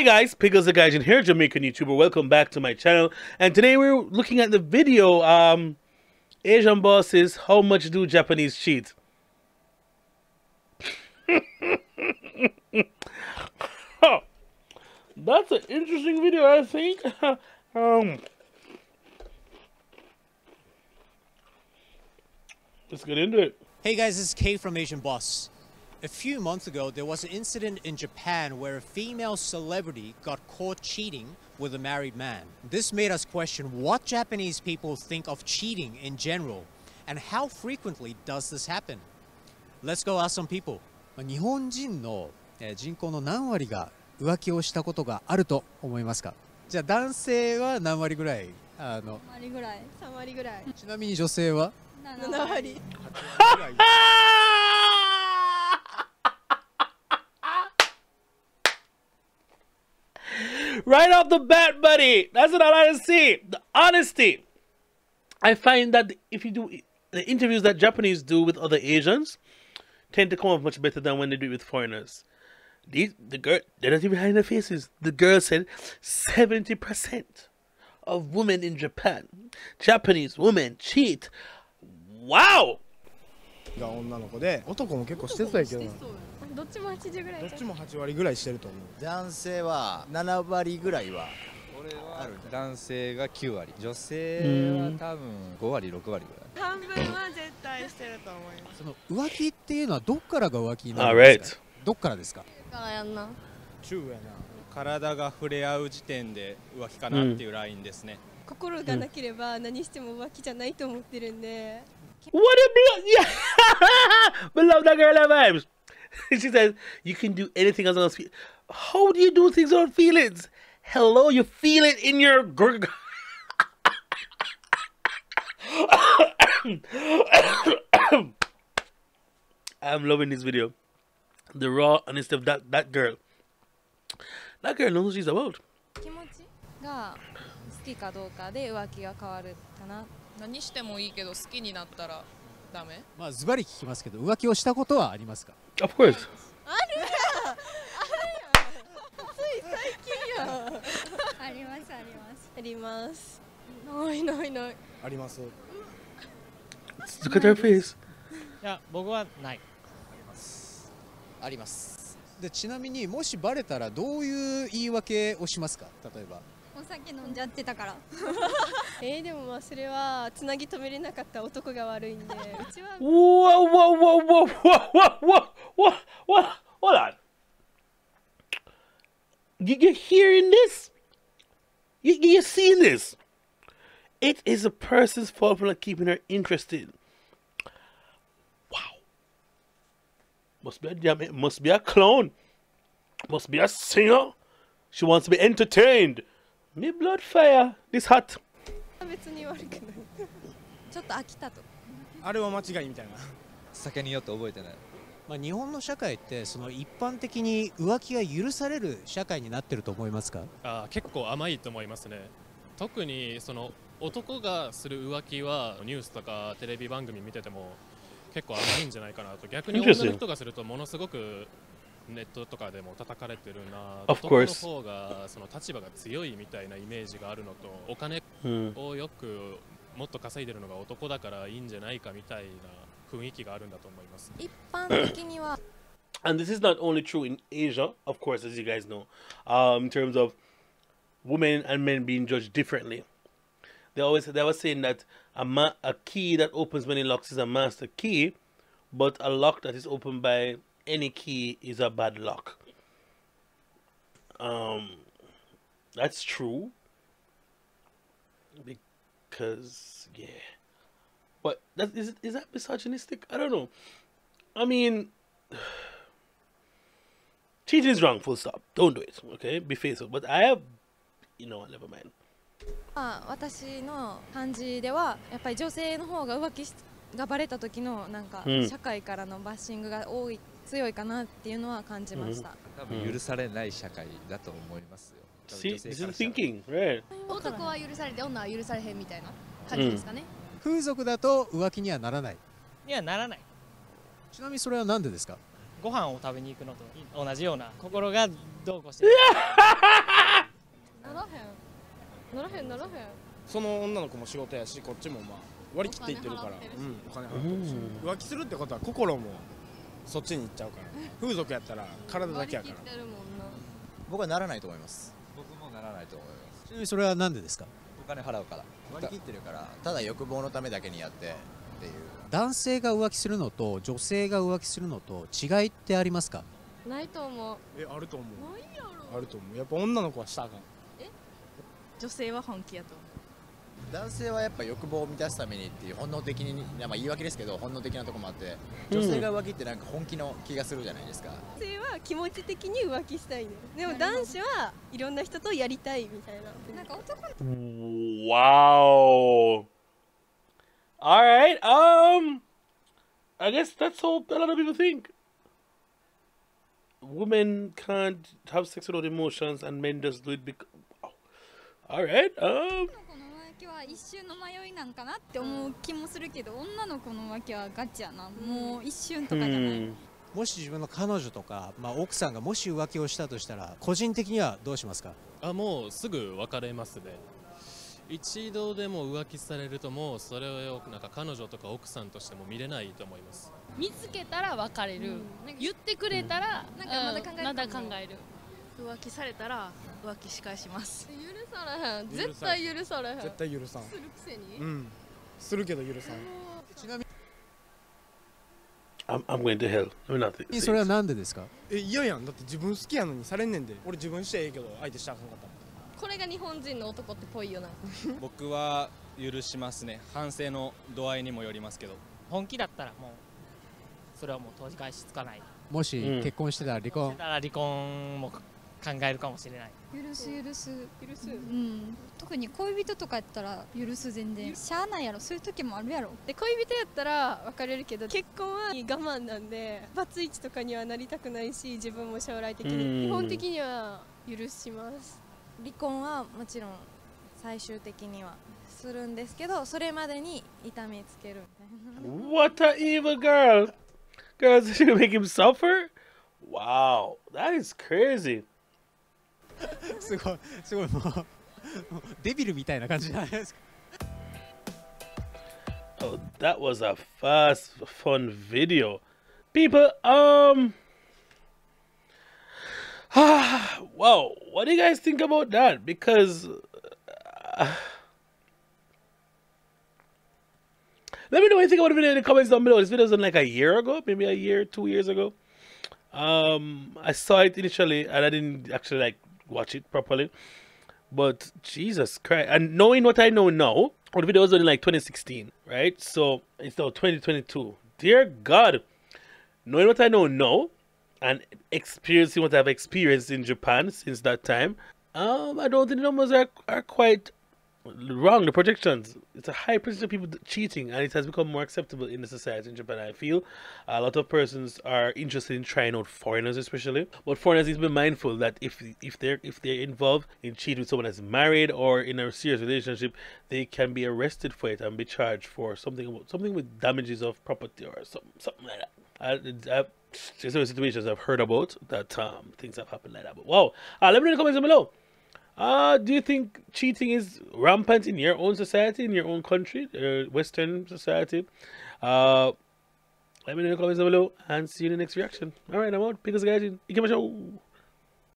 Hi guys, Piggles Di Gaijin here, Jamaican YouTuber. Welcome back to my channel. And today we're looking at the video, um, Asian Boss's, how much do Japanese cheat? oh, that's an interesting video, I think. um, let's get into it. Hey guys, this is Kay from Asian Boss. A few months ago, there was an incident in Japan where a female celebrity got caught cheating with a married man. This made us question what Japanese people think of cheating in general and how frequently does this happen. Let's go ask some people. 日本人の人口の何割が浮気をしたことがあると思いますかじゃあ男性は何割ぐらいあの3割ぐらい3割ぐらいちなみに女性は7割 right off the bat, buddy. That's what I like to see. The honesty. I find that if you do the interviews that Japanese do with other Asians, tend to come off much better than when they do it with foreigners. These the girl they're not even hiding their faces. The girl said seventy percent of women in Japan, Japanese women cheat. Wow. が女の子で男も結構してたけど どっちも80ぐらいどっちも8割ぐらいしてると思う。男性は7割ぐらいは俺は男性が9割女性は多分5割6割ぐらい。半分は絶対してると思います。その浮気っていうのはどっからが浮気になるんですか？どっからですか？からやんな。中やな。体が触れ合う時点で浮気かなっていうラインですね、心がなければ何しても浮気じゃないと思ってるんで。What a blood! Yeah, love that girl vibes. she says you can do anything as long as feel. How do you do things on feelings? Hello, you feel it in your. gr- I'm loving this video. The raw honesty of that that girl. That girl knows what she's about. 気持ちが好きかどうかで浮気が変わるかな何してもいいけど好きになったら ダメ？まあズバリ聞きますけど浮気をしたことはありますか？Of course. ありますあります。あります。ないないない。あります。Look at her face. いや僕はない。あります。でちなみにもしバレたらどういう言い訳をしますか？例えばお酒飲んじゃってたからえー、でもまあそれはつなぎ止めれなかった男が悪いんでうちは Whoa, whoa, whoa, whoa, whoa, whoa, whoa, whoa, hold on. You, you're hearing this? You, you're seeing this? It is a person's fault for not keeping her interested. Wow. Must be a jam. Must be a clown. Must be a singer. She wants to be entertained. Me blood fire. This hot. 別に悪くないちょっと飽きたとあれは間違いみたいな酒によって覚えてないまあ、日本の社会ってその一般的に浮気が許される社会になってると思いますか？あー結構甘いと思いますね特にその男がする浮気はニュースとかテレビ番組見てても結構甘いんじゃないかなと逆に.女の人がするとものすごく ネットとかでも叩かれてるな Of 男の course. 方がその立場が強いみたいなイメージがあるのとお金 Hmm. をよくもっと稼いでるのが男だからいいんじゃないかみたいな雰囲気があるんだと思います一般的には and this is not only true in Asia, of course, as you guys know, um, in terms of women and men being judged differently. They always they were saying that a ma- a key that opens many locks is a master key, but a lock that is opened by any key is a bad lock. Um, that's true. Because yeah, but that is is that misogynistic? I don't know. I mean. Cheating is wrong, full stop. Don't do it, okay? Be faithful. But I have, you know, never mind. まあ私の感じではやっぱり女性の方が浮気しがバレた時のなんかうん社会からのバッシングが多い 強いかなっていうのは感じました、多分許されない社会だと思いますよ?男は許されて女は許されへんみたいな感じですかね、風俗だと浮気にはならない。いやならない。ちなみにそれは何でですか？ご飯を食べに行くのと同じような心がどうこうしてる。ならへん。ならへんその女の子も仕事やしこっちもまあ割り切っていってるから。お金払ってるし。うんお金払ってるし。うん浮気するってことは心もそっちに行っちゃうから。風俗やったら体だけやから。割り切ってるもんな。僕はならないと思います。僕もならないと思います。ちなみにそれは何でですか？お金払うから。割り切ってるからただ欲望のためだけにやってっていう。男性が浮気するのと女性が浮気するのと違いってありますか？ないと思う。えあると思う。ないやろ。あると思う。やっぱ女の子はしたらあかん。女性は本気やと思男性はやっぱ欲望を満たすためにっていう本能的にいやまあ言い訳ですけど本能的なところもあって女性が浮気ってなんか本気の気がするじゃないですか、女性は気持ち的に浮気したいねでも男子はいろんな人とやりたいみたいななんか男 Wow. All right. Um, I guess that's how a lot of people think. Women can't have sex without emotions, and men just do it because. All right. Um. この浮気は一瞬の迷いなんかなって思う気もするけど女の子の浮気はガチやな。もう一瞬とかじゃない、Hmm. もし自分の彼女とか、まあ、奥さんがもし浮気をしたとしたら個人的にはどうしますか？あもうすぐ別れますね。一度でも浮気されるともうそれをなんか彼女とか奥さんとしても見れないと思います。見つけたら別れる、言ってくれたら、なんかまだ考えるうん。まだ考えるう浮気されたら浮気し返します。許されへん。絶対許されへん。絶対許さん。するくせに？うん。するけど許さん。ちなみ I'm, I'm going to hell. Me not. にそれは何でですか？え嫌やん。だって自分好きやのにされんねんで。俺自分してええけど相手したらあかんかった。これが日本人の男ってぽいよな。僕は許しますね。反省の度合いにもよりますけど。本気だったらもうそれはもう取り返しつかない。もしうん。結婚してたら離婚？だから離婚も考えるかもしれない。許す許す。許す。うん。特に恋人とかやったら許す全然。しゃあないやろ。そういう時もあるやろ。で恋人やったら別れるけど結婚は我慢なんでバツイチとかにはなりたくないし自分も将来的うん。に基本的には許します。離婚はもちろん最終的にはするんですけどそれまでに痛みつけるみたいな。What a evil girl. Girls, she gonna make him suffer? Wow. That is crazy. すごいすごいもうもうデビルみたいな感じじゃないですか Oh, that was a fast, fun video. People, um. wow, what do you guys think about that? Because. uh, let me know what you think about the video in the comments down below. This video was done like a year ago, maybe a year, two years ago. Um, I saw it initially and I didn't actually like watch it properly. But Jesus Christ, and knowing what I know now, the video was in like 2016, right? So it's now 2022. Dear God, knowing what I know now and experiencing what I've experienced in Japan since that time, um, I don't think the numbers are, are quite wrong. The projections, it's a high percentage of people cheating, and it has become more acceptable in the society in Japan. I feel a lot of persons are interested in trying out foreigners, especially. But foreigners need to be mindful that if if they're if they're involved in cheating with someone that's married or in a serious relationship, they can be arrested for it and be charged for something something with damages of property or something something like that. I, I, there's some situations I've heard about that um, things have happened like that. But wow, uh, let me know in the comments down below. Uh, do you think cheating is rampant in your own society, in your own country, uh, Western society? Uh, let me know in the comments below and see you in the next reaction. Alright, I'm out. Pick us guys in. Ikimashou.